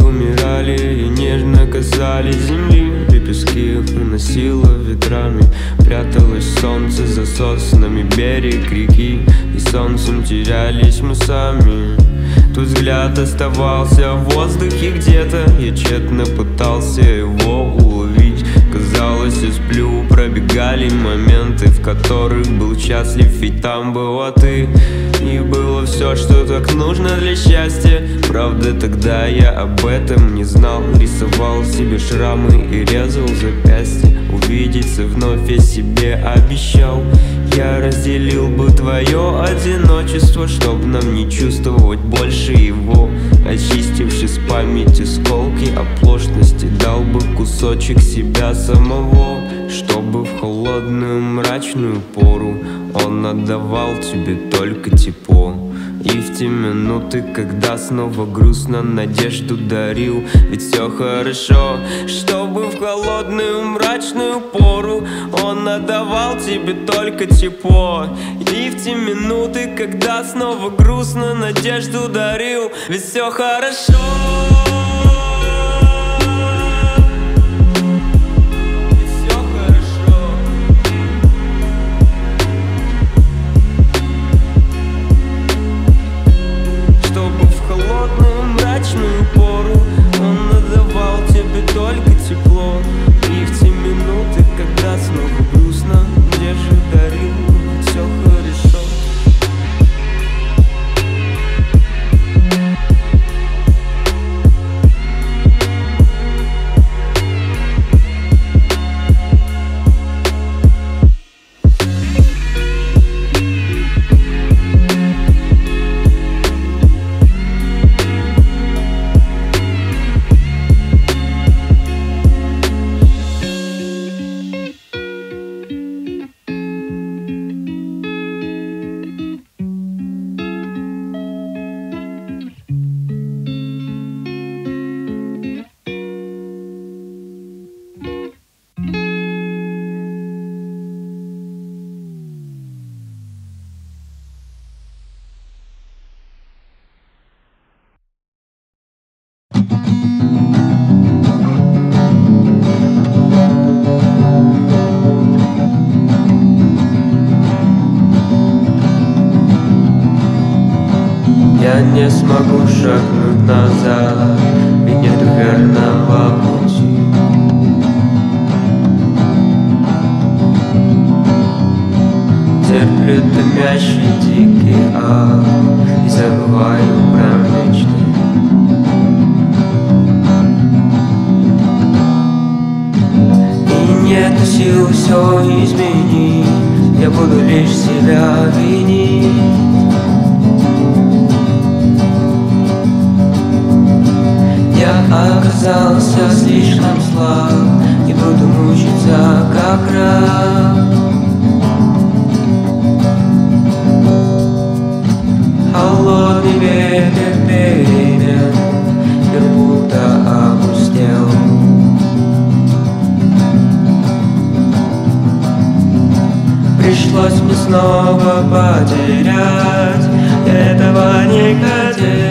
Умирали и нежно касались земли. Лепестки уносило ветрами Пряталось солнце за соснами Берег реки и солнцем терялись мы сами. Тут взгляд оставался в воздухе где-то Я тщетно пытался его просыпалась и сплю Пробегали моменты, в которых был счастлив Ведь там была ты. И было все, что так нужно для счастья. Правда, тогда я об этом не знал. Рисовал себе шрамы и резал запястье Увидеться вновь я себе обещал я разделил бы твое одиночество Чтоб нам не чувствовать больше его. Очистивши с памяти сколки оплошности Дал бы кусочек себя самого Чтобы в холодную мрачную пору Он отдавал тебе только тепло и в те минуты, когда снова грустно надежду дарил Ведь все хорошо, чтобы в холодную мрачную пору Он отдавал тебе только тепло. И в те минуты, когда снова грустно надежду дарил Ведь все хорошо не смогу шагнуть назад Ведь нет верного пути. Терплю томящий дикий ад И забываю про мечты. И нет сил все изменить Я буду лишь себя винить оказался слишком слаб И буду мучиться, как раб. Холодный ветер перемен Мир будто опустел Пришлось мне снова потерять Этого не хотел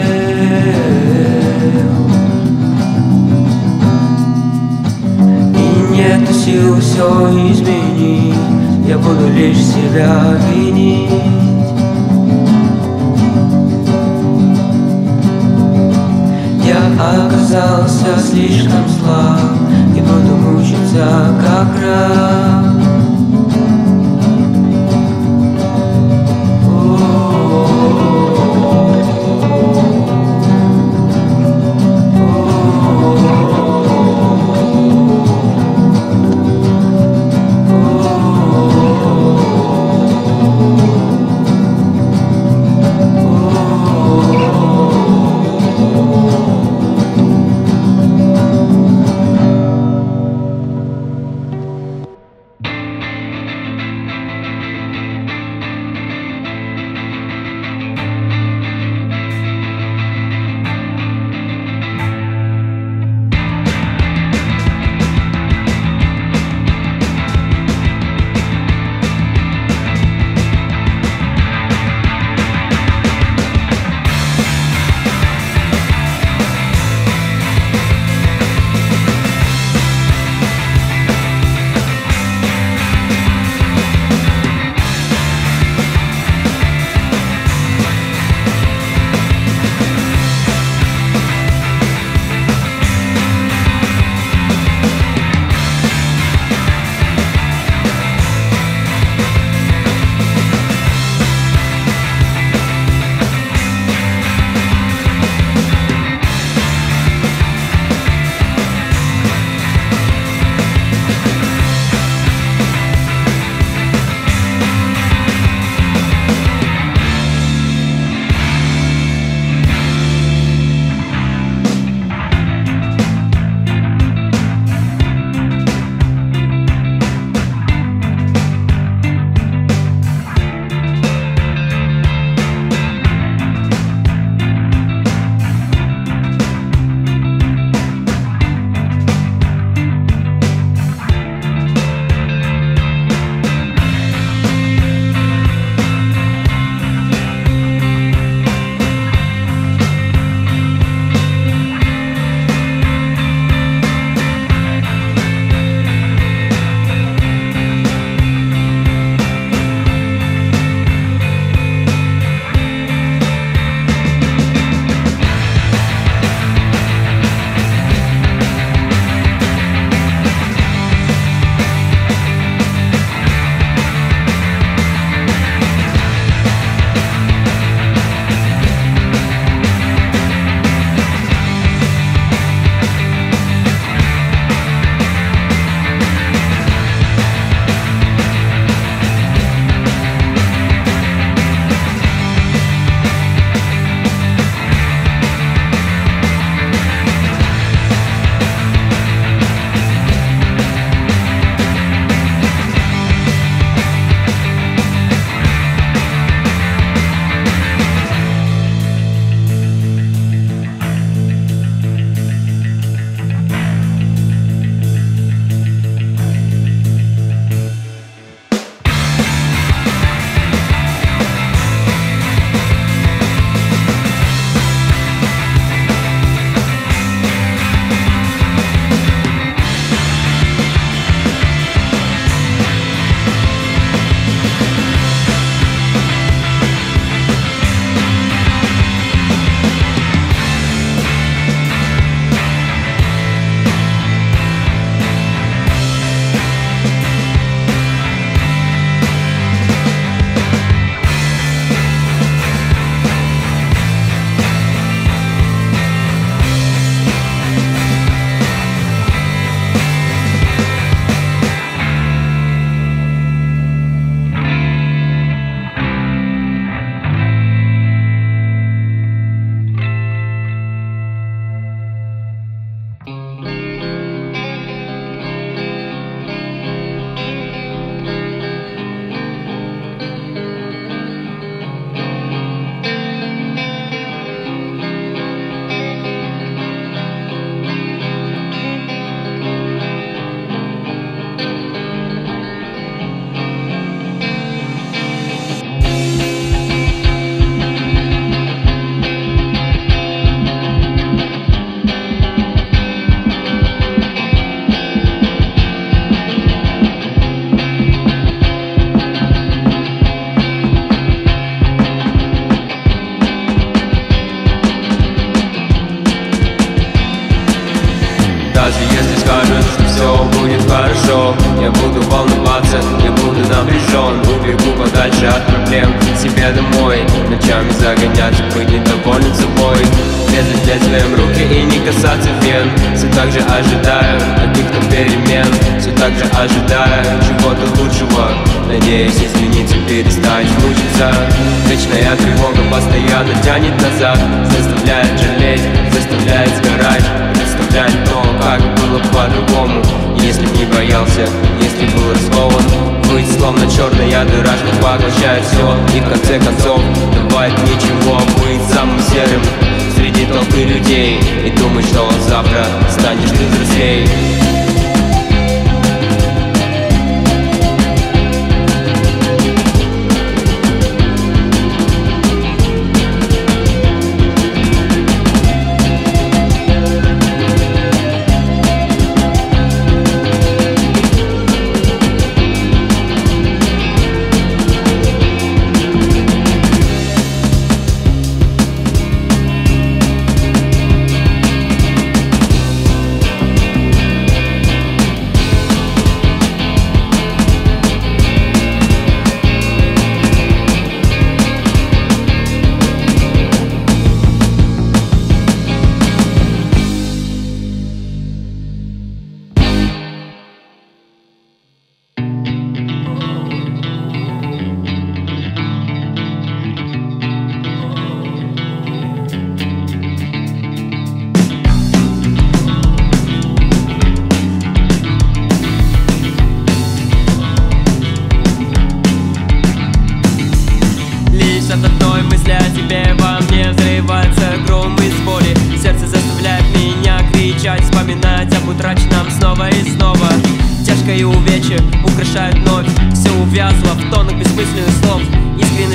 сил все изменить. Я буду лишь себя винить. Я оказался слишком слаб. И буду мучиться как раб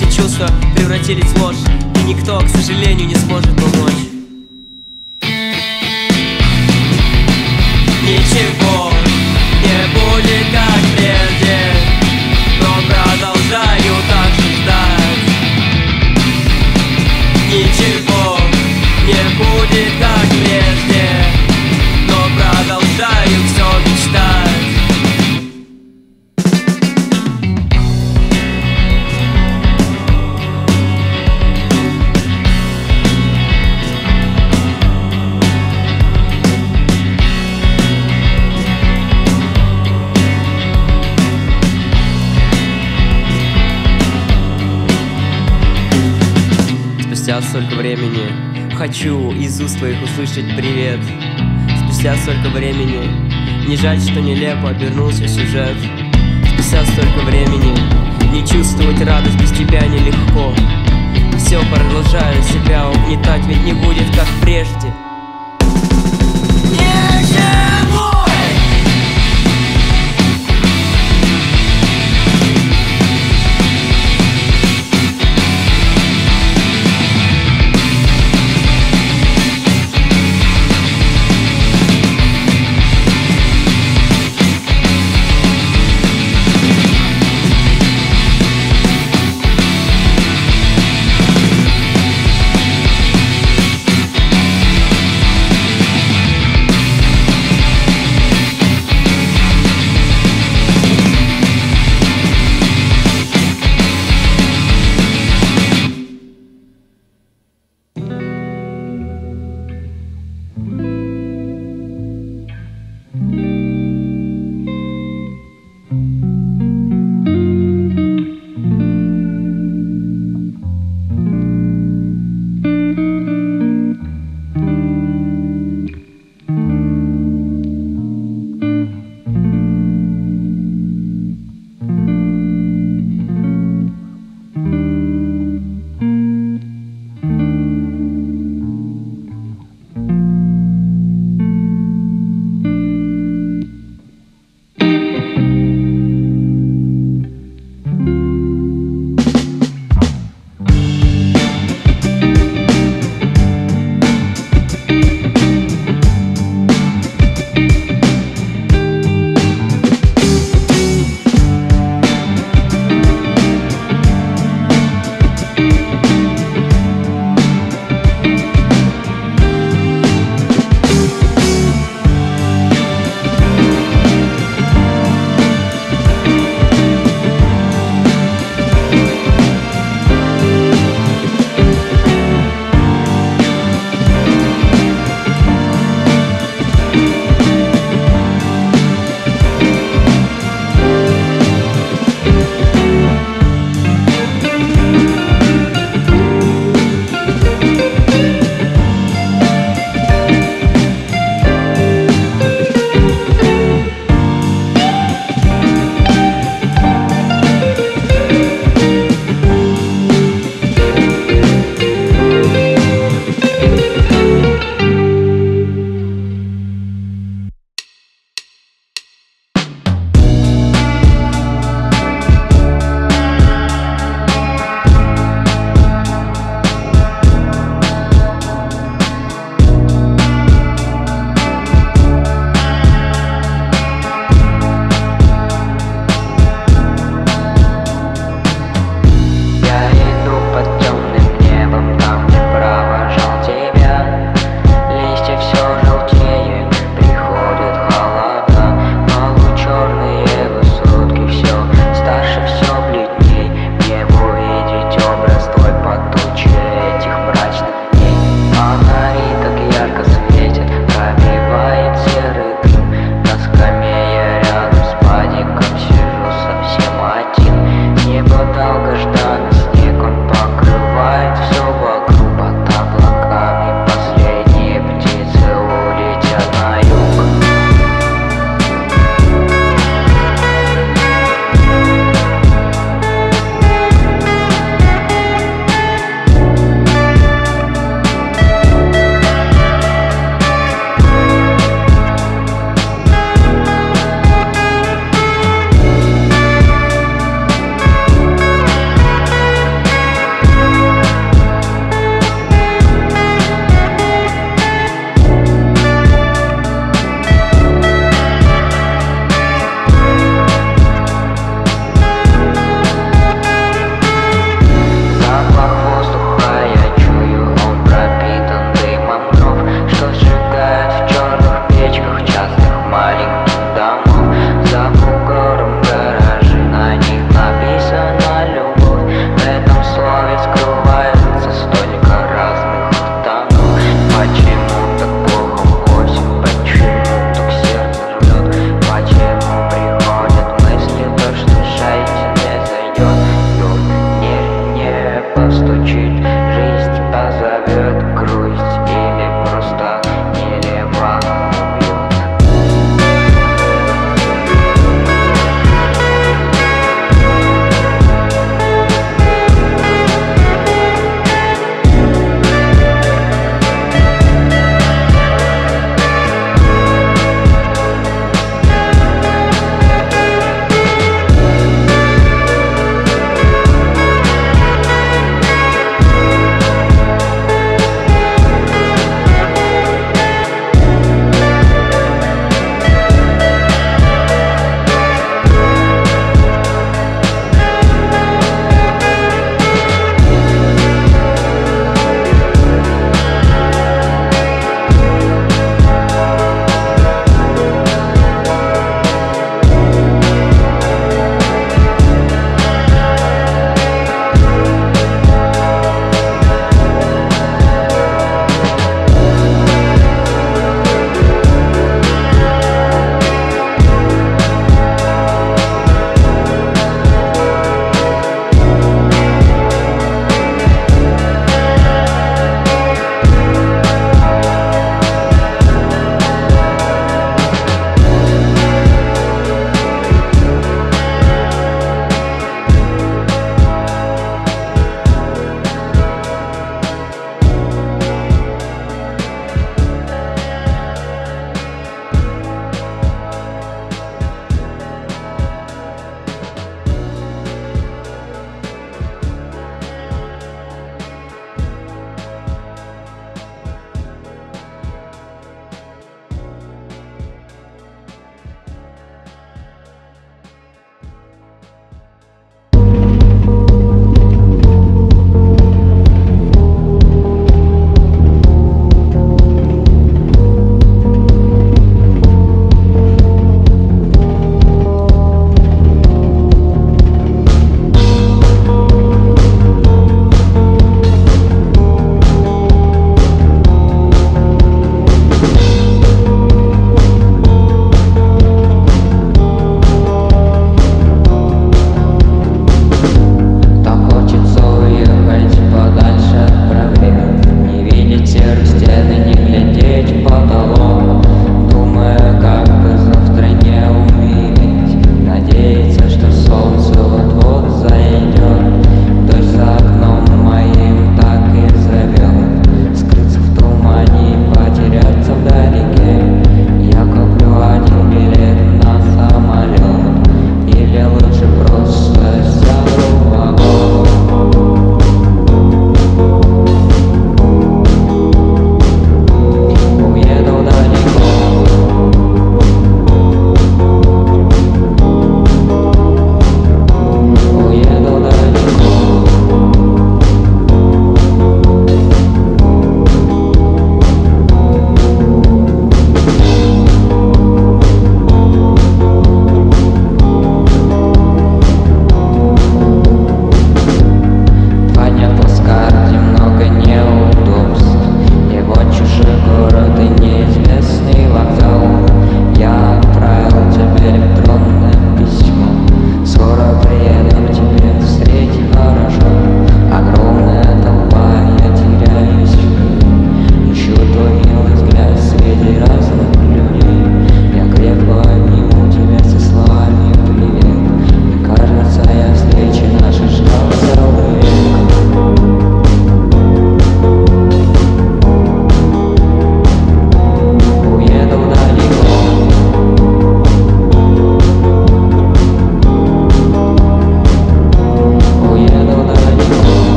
Хочу из уст твоих услышать привет. Спустя столько времени Не жаль, что нелепо обернулся сюжет. Спустя столько времени Не чувствовать радость без тебя нелегко. Все продолжаю себя угнетать Ведь не будет как прежде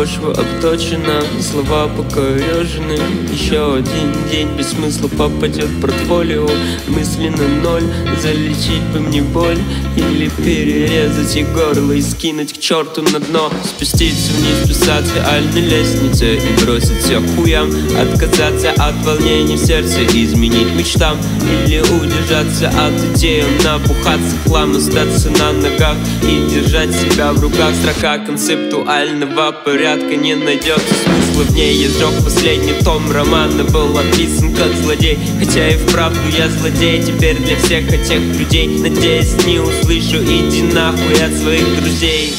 Подошва обточена, слова покорежены Еще один день без смысла попадет в портфолио. Мысленно ноль, залечить бы мне боль. Или перерезать ей горло и скинуть к черту на дно. Спуститься вниз по социальной лестнице И бросить все хуям. Отказаться от волнений в сердце Изменить мечтам. Или удержаться от идеи Напухаться в хлам, остаться на ногах. И держать себя в руках Строка концептуального порядка не найдется смысла в ней. Я сжег последний том романа, был описан как злодей. Хотя и вправду я злодей теперь для всех этих людей. Надеюсь не услышу, иди нахуй от своих друзей.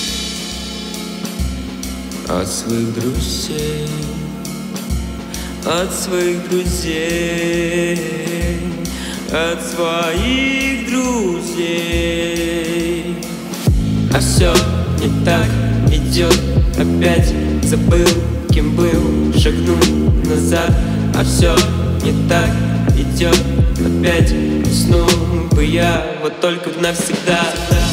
От своих друзей. От своих друзей. От своих друзей. А все не так идет Опять забыл, кем был Шагнул назад, а все не так идет Опять уснул бы я, вот только навсегда. История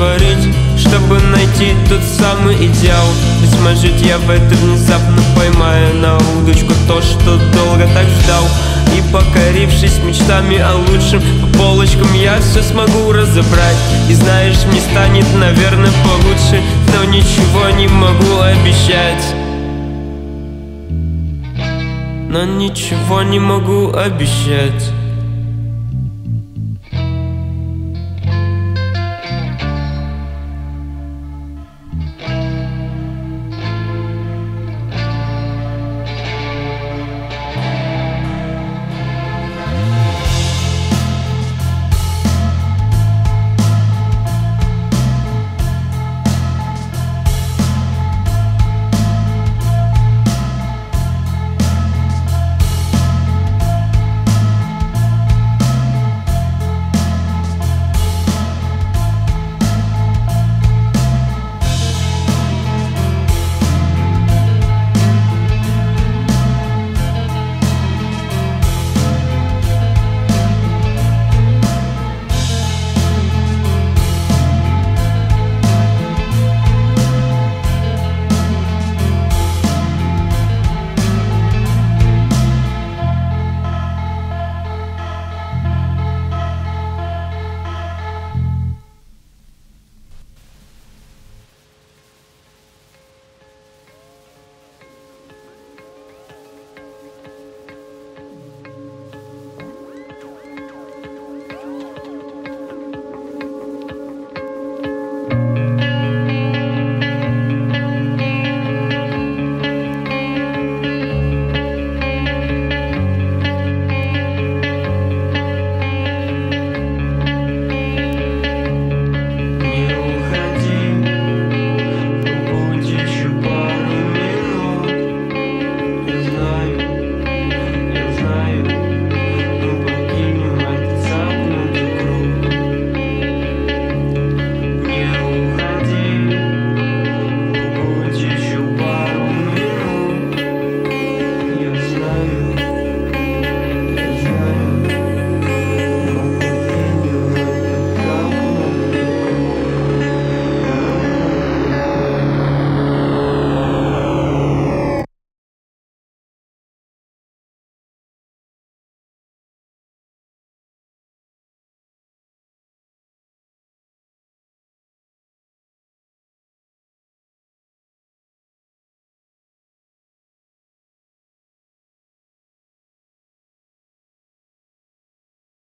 еще сотворить, чтобы найти тот самый идеал. Быть может я в это внезапно поймаю на удочку то, что долго так ждал. И покорившись мечтами о лучшем По полочкам я все смогу разобрать. И знаешь, мне станет, наверное, получше Но ничего не могу обещать. Но ничего не могу обещать